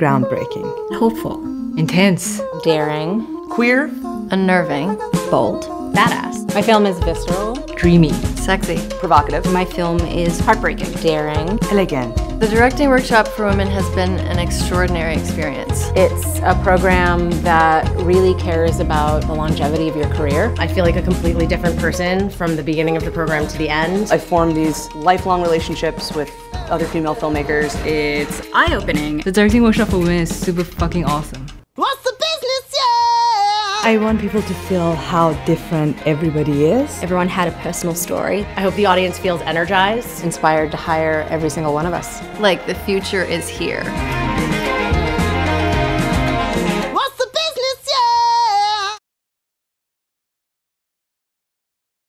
groundbreaking, hopeful, intense, daring, queer, unnerving, bold, badass. My film is visceral, dreamy, sexy, provocative. My film is heartbreaking, daring, elegant. The directing workshop for women has been an extraordinary experience. It's a program that really cares about the longevity of your career. I feel like a completely different person from the beginning of the program to the end. I formed these lifelong relationships with other female filmmakers. It's eye-opening. The directing workshop for women is super fucking awesome. What's the business, yeah? I want people to feel how different everybody is. Everyone had a personal story. I hope the audience feels energized, inspired to hire every single one of us. Like the future is here.